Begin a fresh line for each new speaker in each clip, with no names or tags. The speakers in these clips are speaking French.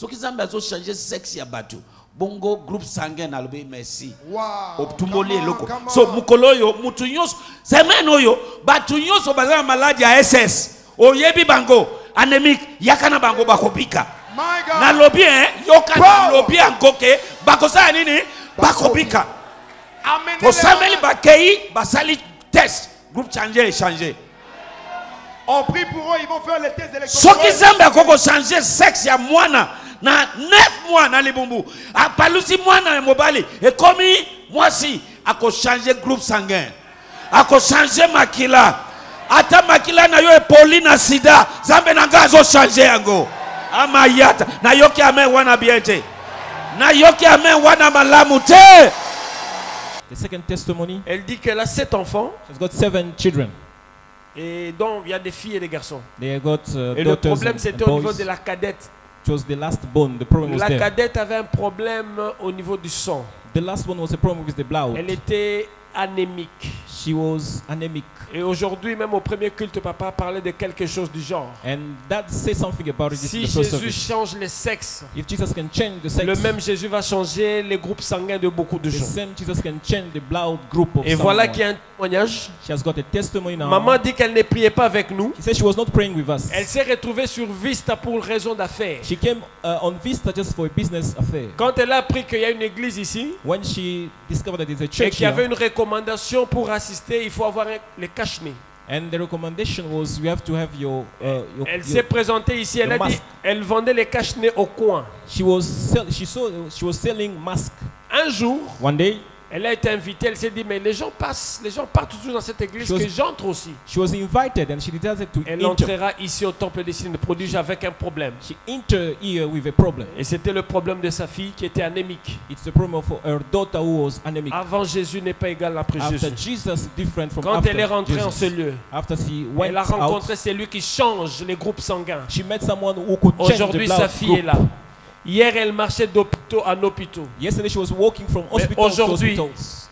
soki nzambe azochange sexe ya bato bongo groupe sanguin alobi merci.
Wow.
otumboli eloko. so mokolo oyo mutu nyonso semaine oyo bato nyonso baza na maladi ya ss oyebi bango anémique yaka na bango bakobika. Nalobi eh, yoka nalobi yango ke bakosala nini? Bakobika.
En-
bakei basali test. Groupe change échange
On prie pour eux, ils vont faire les tests électoraux.
nzambe akoki kochange sexe ya mwana na 9 mois na libumbu apalusi mwana ya mobali. Ekomi mwasi akochange groupe sanguin. Akochange makila. Ata makila na yo epoli na sida. Nzambe na ngai azochange yango. Amayata nayoki ame wana bien te. Nayoki ame wana malamu te.
The second testimony,
Elle dit qu'elle a sept enfants.
She's got seven children.
et donc il y a des filles et des garçons.
They got uh,
Et le problème c'était au niveau de la cadette.
It was the last bone. The problem was
La
there.
cadette avait un problème au niveau du sang.
The last one was a problem with the blood.
Elle était anémique.
She was anemic.
Et aujourd'hui, même au premier culte, papa parlait de quelque chose du genre.
And that says something about it.
Si
the
Jésus change les sexes,
If Jesus can change the sex,
le même Jésus va changer les groupes sanguins de beaucoup de
the
gens.
same Jesus can change the blood group of
Et voilà
someone.
qu'il y a un témoignage.
She has got a testimony now.
Maman dit qu'elle ne priait pas avec nous.
She said she was not praying with us.
Elle s'est retrouvée sur Vista pour raison d'affaires.
She came uh, on Vista just for a business affair.
Quand elle a appris qu'il y a une église ici
When she discovered that there's a
et qu'il y avait une recommandation pour assister, il faut avoir les cache-nez.
and the recommendation was you have to have your. Uh, your,
Elle s'est présentée ici, elle
le
dit, vendait les cache-nez au coin.
she was sell, she saw she was selling mask
Un jour,
one day.
Elle a été invitée, elle s'est dit, mais les gens passent, les gens partent toujours dans cette église,
Chose-
que j'entre aussi.
She was invited and she decided to
Elle
enter.
entrera ici au temple des signes de prodiges avec un problème.
She entered here with a problem.
Et c'était le problème de sa fille qui était anémique.
It's the problem of her daughter who was anemic.
Avant Jésus n'est pas égal après
After
Jésus.
Jesus, different from
Quand
after
elle est rentrée en
Jesus.
ce lieu,
After she went
elle a rencontré celui qui change les groupes sanguins.
she met someone who could change
Aujourd'hui, sa fille
group.
est là. Hier, elle marchait d'hôpitaux en hôpitaux.
Yesterday she was walking from hospital to.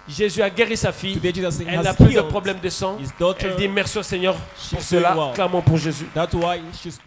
Jésus a guéri sa fille.
Today Jesus
Elle n'a plus de problème de sang.
daughter.
Elle dit merci au Seigneur pour cela.
well.
Clamons pour Jésus.
That's why she's